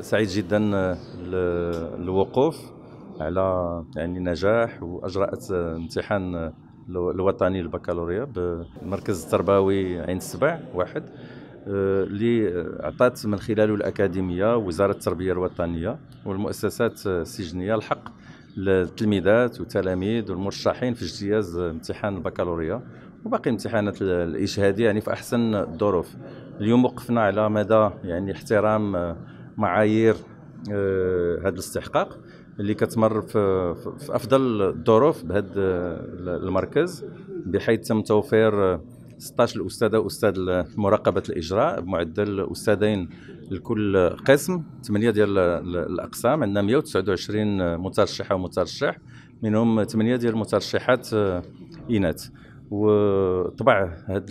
سعيد جدا الوقوف على يعني نجاح واجرات امتحان الوطني البكالوريا بالمركز التربوي عين السبع واحد اللي عطات من خلاله الأكاديمية وزارة التربية الوطنية والمؤسسات السجنية الحق للتلميذات والتلاميذ والمرشحين في اجتياز امتحان البكالوريا وباقي الامتحانات الإشهادية يعني في أحسن الظروف. اليوم وقفنا على مدى يعني احترام معايير آه، هذا الاستحقاق اللي كتمر في, في أفضل الظروف بهذا المركز بحيث تم توفير 16 استاذه وأستاذ مراقبة الإجراء بمعدل استاذين لكل قسم 8 ديال الأقسام عندنا 129 مترشحه ومترشح منهم 8 ديال المترشحات إناث. وطبع هذا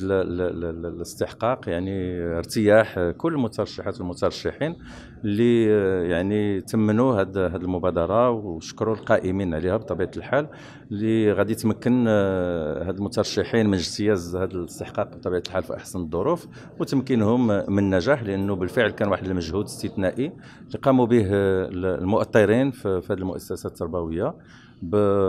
الاستحقاق يعني ارتياح كل المترشحات والمترشحين اللي يعني تمنوا هذه المبادرة وشكروا القائمين عليها بطبيعة الحال اللي غادي تمكن هاد المترشحين من اجتياز هذا الاستحقاق بطبيعة الحال في أحسن الظروف وتمكينهم من النجاح لأنه بالفعل كان واحد المجهود استثنائي اللي قاموا به المؤطرين في هذه المؤسسات التربوية.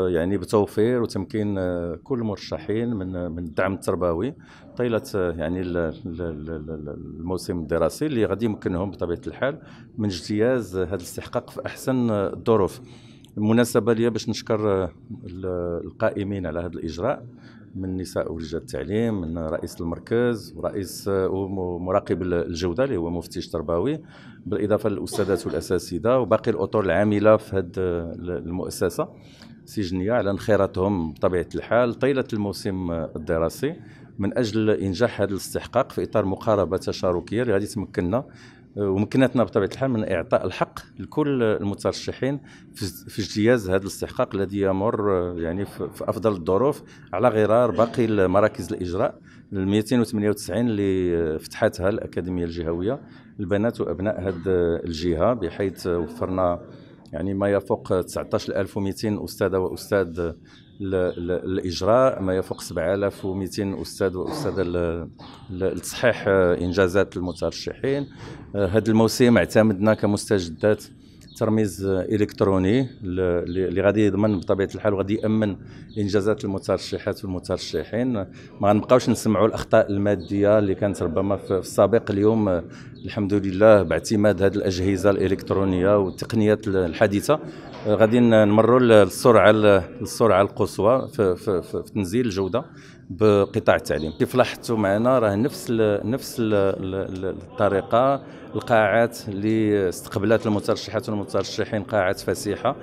يعني بتوفير وتمكين كل المرشحين من من الدعم التربوي طيلة يعني الموسم الدراسي اللي غادي يمكنهم بطبيعة الحال من اجتياز هذا الاستحقاق في أحسن الظروف المناسبه لي باش نشكر القائمين على هذا الإجراء. من نساء ورجال التعليم من رئيس المركز ورئيس ومراقب الجودة اللي هو مفتش تربوي بالإضافة للاستاذات والاساتذه وباقي الأطر العاملة في هذه المؤسسة السجنيه على انخراطهم بطبيعة الحال. طيلة الموسم الدراسي من أجل إنجاح هذا الاستحقاق في إطار مقاربة تشاركية اللي غادي تمكننا ومكنتنا بطبيعة الحال من إعطاء الحق لكل المترشحين في اجتياز هذا الاستحقاق الذي يمر يعني في أفضل الظروف على غرار باقي مراكز الإجراء ال 298 اللي فتحتها الأكاديمية الجهوية البنات وأبناء هذه الجهة بحيث وفرنا يعني ما يفوق 19200 أستاذة وأستاذ الإجراء ما يفوق 7200 أستاذ وأستاذة لتصحيح إنجازات المترشحين. هذا الموسم اعتمدنا كمستجدات ترميز إلكتروني اللي غادي يضمن بطبيعة الحال وغادي يأمن إنجازات المترشحات والمترشحين. ما غنبقاوش نسمعوا الأخطاء المادية اللي كانت ربما في السابق. اليوم الحمد لله باعتماد هذه الأجهزة الإلكترونية والتقنيات الحديثة غادي نمروا للسرعة للسرعة القصوى في, في, في تنزيل الجودة. بقطاع التعليم. كيف لاحظتوا معنا راه نفس ال نفس ال الطريقة القاعات اللي استقبلت المترشحات والمترشحين قاعات فسيحة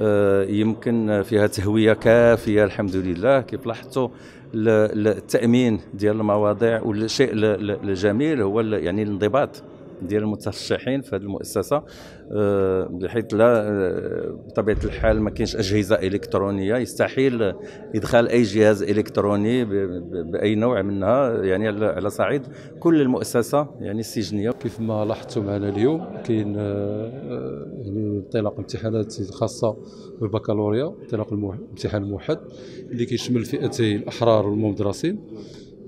آه، يمكن فيها تهوية كافية الحمد لله. كيف لاحظتوا التأمين ديال المواضيع والشيء الجميل هو يعني الانضباط. ديال المترشحين في هذه المؤسسة آه، بحيث لا آه، بطبيعة الحال ما كاينش أجهزة إلكترونية يستحيل إدخال أي جهاز إلكتروني بأي نوع منها يعني على صعيد كل المؤسسة يعني السجنية. كيف ما لاحظتوا معنا اليوم كاين آه، يعني انطلاق امتحانات خاصة بالبكالوريا انطلاق الامتحان الموحد اللي كيشمل فئتي الأحرار والمدرسين.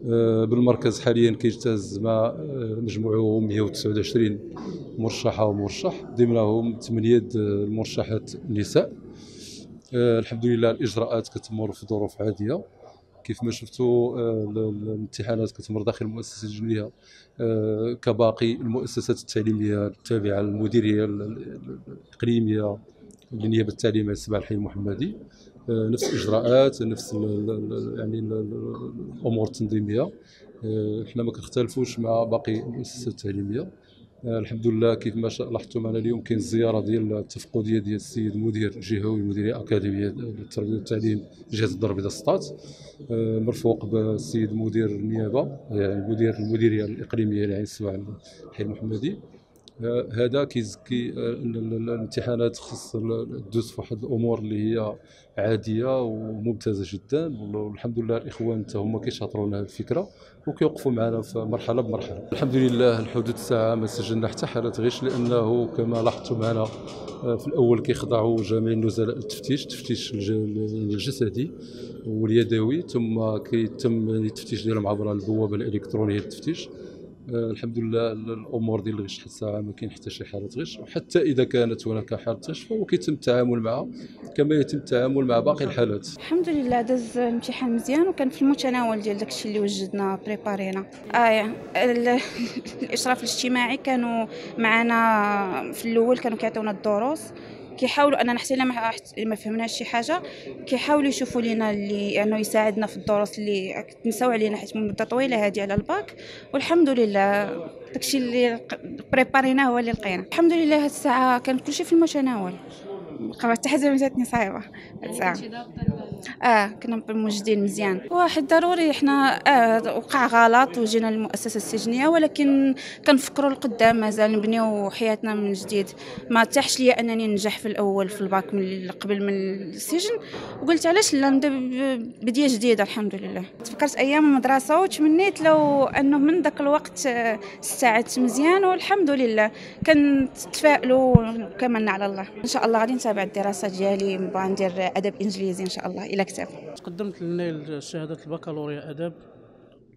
بالمركز حاليا كيجتاز مع آه، مجموعه 129 مرشحة ومرشح. ضمنهم ثمانية المرشحات النساء. آه، الحمد لله الإجراءات كتمر في ظروف عادية. كيف ما شفتوا الامتحانات كتمر داخل المؤسسة السجنيه كباقي المؤسسات التعليمية التابعة للمديرية الإقليمية للنيابه التعليميه السبع الحي المحمدي. نفس الإجراءات نفس يعني الأمور التنظيمية. إحنا ما كنختلفوش مع باقي المؤسسات التعليمية. الحمد لله كيف ما لاحظتوا معنا اليوم كاين الزياره ديال التفقديه ديال السيد المدير الجهوي المديريه اكاديميه التربيه والتعليم جهه الدار البيضاء سطات مرفوق بالسيد مدير النيابة يعني مدير المديرية الإقليمية لعين السبع الحي المحمدي. هذا كيزكي الامتحانات خص دوز في واحد الأمور اللي هي عادية وممتازة جدا. والحمد لله الإخوان حتى هما كيشاطروا لنا الفكرة وكيوقفوا معنا في مرحلة بمرحلة. الحمد لله الحدود الساعة ما سجلنا حتى حاله غش لأنه كما لاحظتوا معنا آه، في الأول كيخضعوا جميع النزلاء للتفتيش التفتيش الجسدي واليدوي ثم كيتم التفتيش ديالهم عبر البوابة الإلكترونية للتفتيش. الحمد لله ال- الأمور ديال الغش حتى ما كاين حتى شي حاله غش. وحتى إذا كانت هناك حاله غش فهو كيتم التعامل معها كما يتم التعامل مع باقي الحالات. الحمد لله داز الامتحان مزيان وكان في المتناول ديال داكشي اللي وجدنا préparer نا آه ال- الإشراف الاجتماعي كانوا معنا في الأول كانوا كيعطيونا الدروس. كيحاولوا أننا حتى إلا ما فهمناش شي حاجة كيحاولوا يشوفوا لينا اللي إنه يساعدنا في الدروس اللي تنساو علينا حيت مدة طويلة هذه على الباك. والحمد لله داكشي اللي بريباريناه هو اللي لقينا. الحمد لله هاد الساعة كان كلشي في المتناول قرأت حتى حاجة جاتني صعيبة هاد الساعة. آه كنا موجدين مزيان. واحد ضروري إحنا آه وقع غلط وجينا للمؤسسة السجنية ولكن كنفكروا لقدام مازال نبنيو حياتنا من جديد. ما تاحش ليا أنني ننجح في الأول في الباك من قبل من السجن. وقلت علاش لا نبدأ ب- بدايه جديدة الحمد لله. تفكرت أيام المدرسة وتمنيت لو أنه من ذاك الوقت آه، استعدت مزيان والحمد لله. كنتفائلوا وكملنا على الله. إن شاء الله غادي نتابع الدراسة ديالي نبغى ندير أدب إنجليزي إن شاء الله. إلى كتاب تقدمت لنيل شهادة البكالوريا آداب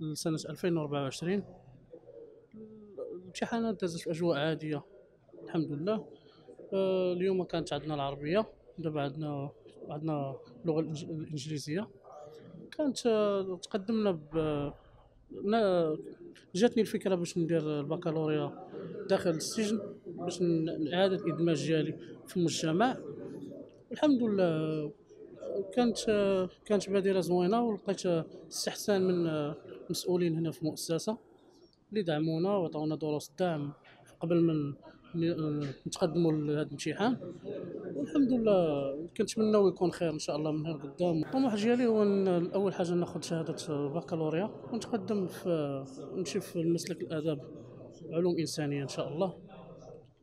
لسنة 2024 الامتحانات دازت في أجواء عادية الحمد لله. آه، اليوم كانت عندنا العربية دابا عندنا عندنا اللغة الإنج- الإنجليزية. كانت آه، تقدمنا ب جاتني الفكرة باش ندير البكالوريا داخل السجن باش ن- إعادة إدماج ديالي في المجتمع. الحمد لله كانت كانت بادره زوينة ولقيت استحسان من مسؤولين هنا في المؤسسه اللي دعمونا وعطاونا دروس دعم قبل من نتقدموا لهذا الامتحان. والحمد لله كنتمناو يكون خير إن شاء الله من هنا لقدام الطموح ديالي هو إن اول حاجة ناخذ شهادة بكالوريا ونتقدم في نمشي في المسلك الآداب علوم إنسانية إن شاء الله.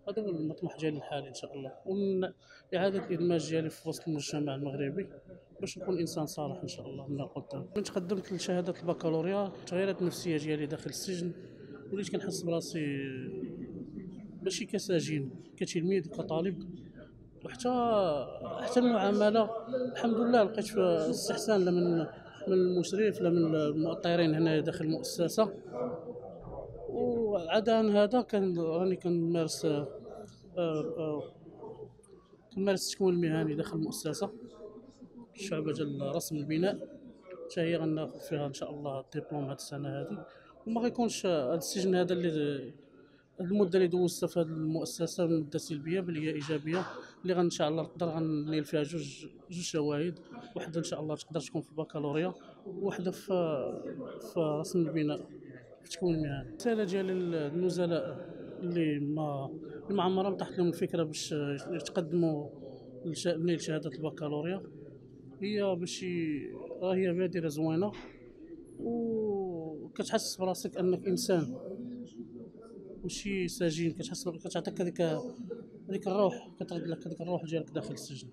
هذا هو المطموح ديالي الحالي إن شاء الله. ومن اعاده الإدماج ديالي في وسط المجتمع المغربي باش نكون إنسان صالح إن شاء الله من القدام. من تقدمت لشهادة البكالوريا تغيرت النفسيه ديالي داخل السجن وليت كنحس براسي ماشي كسجين كتلميذ كطالب. وحتى حتى المعاملة الحمد لله لقيت استحسان من من المشرف لا من المؤطرين هنا داخل المؤسسة. وعدا عن هذا كان راني كنمارس آه، آه، كنمارس التكوين المهني داخل المؤسسة الشعبة ديال رسم البناء. حتى هي غناخذ فيها إن شاء الله الدبلوم هاد السنة هذه وما غيكونش هاد السجن هذا اللي المدة اللي دوزتها في هاد المؤسسة مده سلبيه بل هي إيجابية اللي غن إن شاء الله نقدر غنيل فيها جوج جوج شواهد. واحدة إن شاء الله تقدر تكون في البكالوريا وواحده في في رسم البناء. التكوين المهني الرساله ديال النزلاء اللي ما ما عمرهم طاحت لهم الفكرة باش يتقدموا لش- لنيل شهاده البكالوريا. هي باش راه هي بادره زوينة وكتحس براسك أنك إنسان. ماشي سجين كتحس كتعطيك هذيك هذيك الروح كترد لك هذيك الروح ديالك داخل السجن.